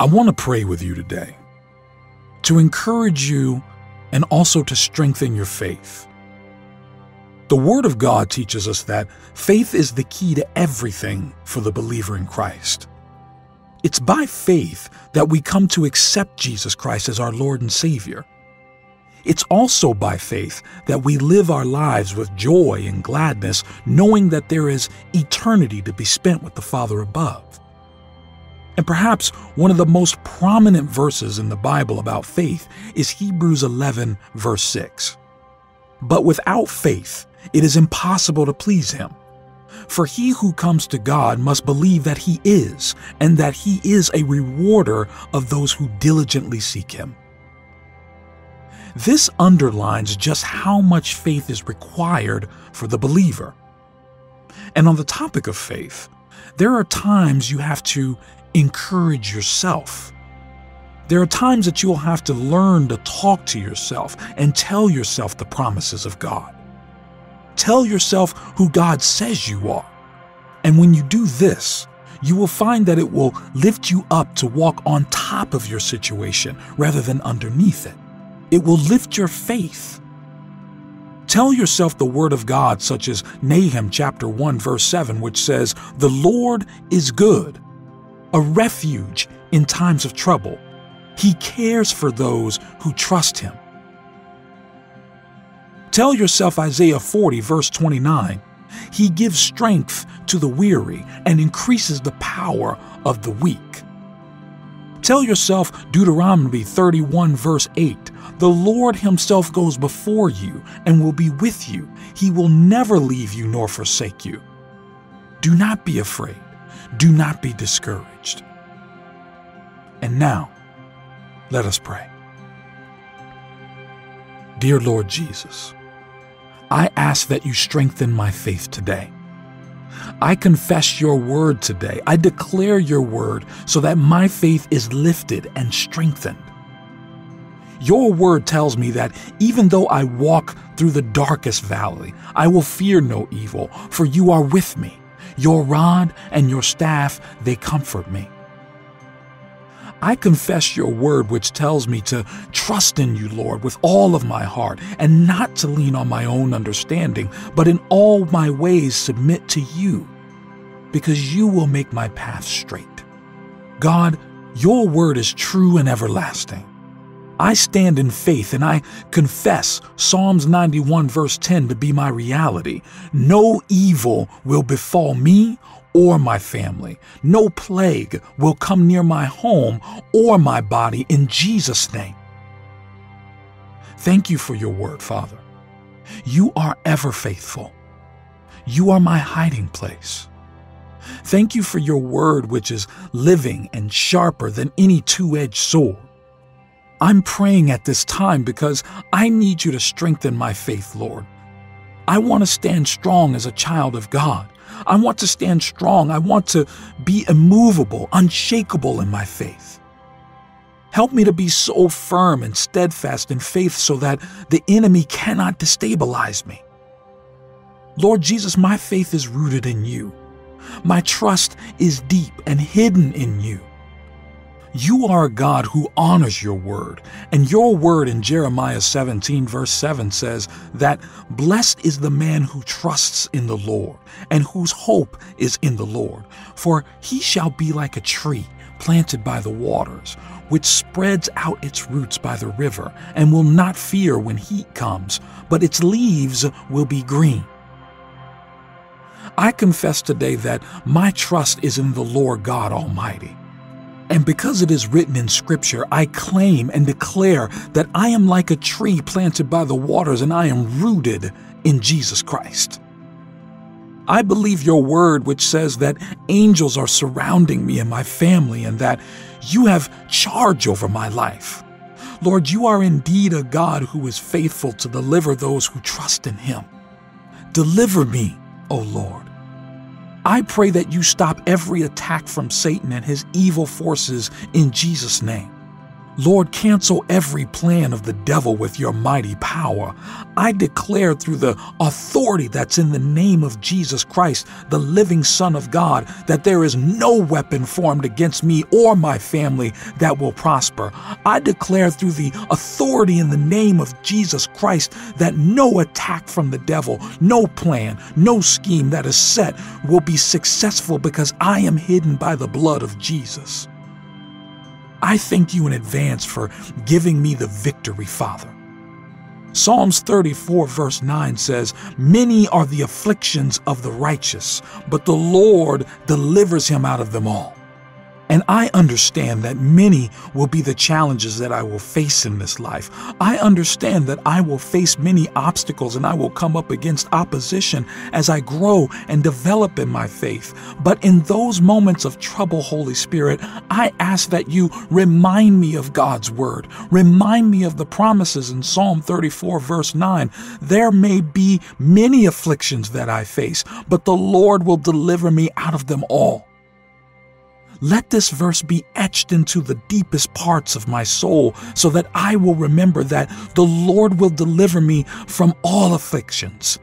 I want to pray with you today to encourage you and also to strengthen your faith. The Word of God teaches us that faith is the key to everything for the believer in Christ. It's by faith that we come to accept Jesus Christ as our Lord and Savior. It's also by faith that we live our lives with joy and gladness, knowing that there is eternity to be spent with the Father above. And perhaps one of the most prominent verses in the Bible about faith is Hebrews 11, verse 6. But without faith, it is impossible to please him. For he who comes to God must believe that he is, and that he is a rewarder of those who diligently seek him. This underlines just how much faith is required for the believer. And on the topic of faith, there are times you have to encourage yourself. There are times that you will have to learn to talk to yourself and tell yourself the promises of God. Tell yourself who God says you are. And when you do this, you will find that it will lift you up to walk on top of your situation rather than underneath it. It will lift your faith. Tell yourself the word of God, such as Nahum chapter 1, verse 7, which says, The Lord is good, a refuge in times of trouble. He cares for those who trust him. Tell yourself Isaiah 40, verse 29. He gives strength to the weary and increases the power of the weak. Tell yourself Deuteronomy 31, verse 8. The Lord Himself goes before you and will be with you. He will never leave you nor forsake you. Do not be afraid. Do not be discouraged. And now, let us pray. Dear Lord Jesus, I ask that you strengthen my faith today. I confess your word today. I declare your word so that my faith is lifted and strengthened. Your word tells me that even though I walk through the darkest valley, I will fear no evil, for you are with me. Your rod and your staff, they comfort me. I confess your word, which tells me to trust in you, Lord, with all of my heart, and not to lean on my own understanding, but in all my ways submit to you, because you will make my path straight. God, your word is true and everlasting. I stand in faith and I confess Psalms 91, verse 10 to be my reality. No evil will befall me or my family. No plague will come near my home or my body in Jesus' name. Thank you for your word, Father. You are ever faithful. You are my hiding place. Thank you for your word, which is living and sharper than any two edged sword. I'm praying at this time because I need you to strengthen my faith, Lord. I want to stand strong as a child of God. I want to stand strong. I want to be immovable, unshakable in my faith. Help me to be so firm and steadfast in faith so that the enemy cannot destabilize me. Lord Jesus, my faith is rooted in you. My trust is deep and hidden in you. You are a God who honors your word, and your word in Jeremiah 17, verse 7 says that blessed is the man who trusts in the Lord, and whose hope is in the Lord, for he shall be like a tree planted by the waters, which spreads out its roots by the river, and will not fear when heat comes, but its leaves will be green. I confess today that my trust is in the Lord God Almighty. And because it is written in Scripture, I claim and declare that I am like a tree planted by the waters and I am rooted in Jesus Christ. I believe your word, which says that angels are surrounding me and my family and that you have charge over my life. Lord, you are indeed a God who is faithful to deliver those who trust in him. Deliver me, O Lord. I pray that you stop every attack from Satan and his evil forces in Jesus' name. Lord, cancel every plan of the devil with your mighty power. I declare through the authority that's in the name of Jesus Christ, the living Son of God, that there is no weapon formed against me or my family that will prosper. I declare through the authority in the name of Jesus Christ that no attack from the devil, no plan, no scheme that is set will be successful because I am hidden by the blood of Jesus. I thank you in advance for giving me the victory, Father. Psalms 34, verse 9 says, Many are the afflictions of the righteous, but the Lord delivers him out of them all. And I understand that many will be the challenges that I will face in this life. I understand that I will face many obstacles and I will come up against opposition as I grow and develop in my faith. But in those moments of trouble, Holy Spirit, I ask that you remind me of God's word. Remind me of the promises in Psalm 34, verse 9. There may be many afflictions that I face, but the Lord will deliver me out of them all. Let this verse be etched into the deepest parts of my soul so that I will remember that the Lord will deliver me from all afflictions.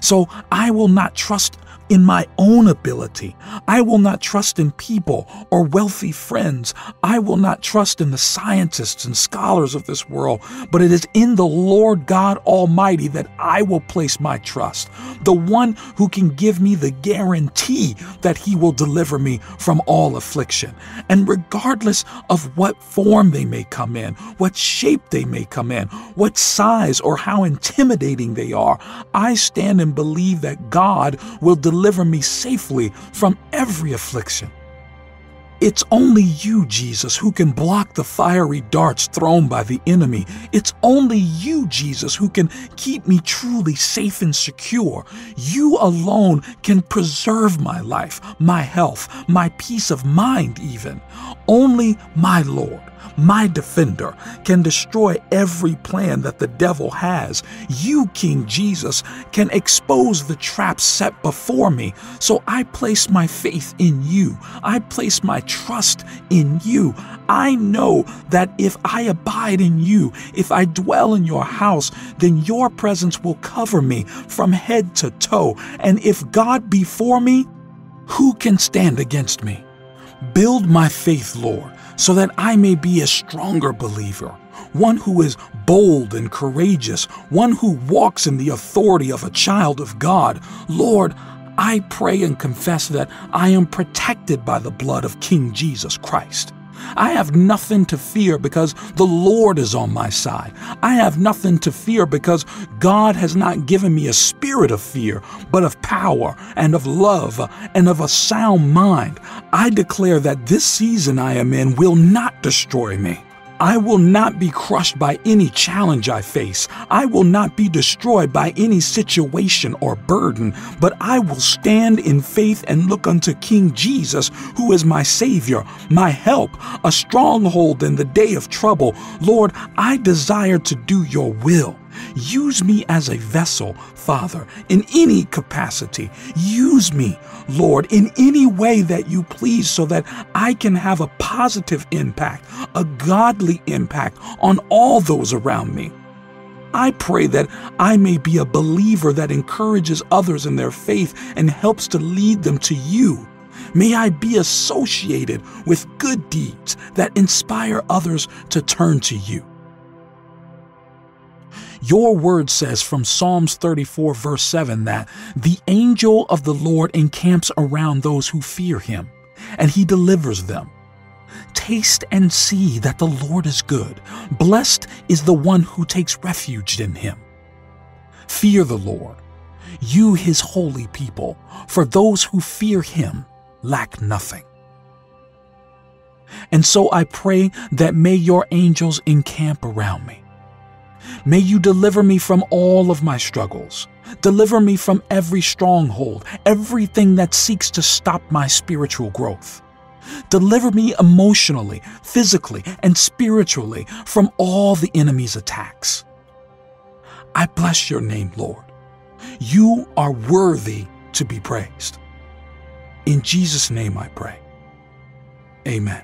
So I will not trust in my own ability. I will not trust in people or wealthy friends. I will not trust in the scientists and scholars of this world, but it is in the Lord God Almighty that I will place my trust, the one who can give me the guarantee that He will deliver me from all affliction. And regardless of what form they may come in, what shape they may come in, what size or how intimidating they are, I stand and believe that God will deliver deliver me safely from every affliction. It's only you, Jesus, who can block the fiery darts thrown by the enemy. It's only you, Jesus, who can keep me truly safe and secure. You alone can preserve my life, my health, my peace of mind, even. Only my Lord my defender, can destroy every plan that the devil has. You, King Jesus, can expose the traps set before me. So I place my faith in you. I place my trust in you. I know that if I abide in you, if I dwell in your house, then your presence will cover me from head to toe. And if God be for me, who can stand against me? Build my faith, Lord so that I may be a stronger believer, one who is bold and courageous, one who walks in the authority of a child of God. Lord, I pray and confess that I am protected by the blood of King Jesus Christ. I have nothing to fear because the Lord is on my side. I have nothing to fear because God has not given me a spirit of fear, but of power and of love and of a sound mind. I declare that this season I am in will not destroy me. I will not be crushed by any challenge I face. I will not be destroyed by any situation or burden, but I will stand in faith and look unto King Jesus, who is my Savior, my help, a stronghold in the day of trouble. Lord, I desire to do your will. Use me as a vessel, Father, in any capacity. Use me, Lord, in any way that you please so that I can have a positive impact, a godly impact on all those around me. I pray that I may be a believer that encourages others in their faith and helps to lead them to you. May I be associated with good deeds that inspire others to turn to you. Your word says from Psalms 34, verse 7, that the angel of the Lord encamps around those who fear him, and he delivers them. Taste and see that the Lord is good. Blessed is the one who takes refuge in him. Fear the Lord, you his holy people, for those who fear him lack nothing. And so I pray that may your angels encamp around me May you deliver me from all of my struggles. Deliver me from every stronghold, everything that seeks to stop my spiritual growth. Deliver me emotionally, physically, and spiritually from all the enemy's attacks. I bless your name, Lord. You are worthy to be praised. In Jesus' name I pray. Amen.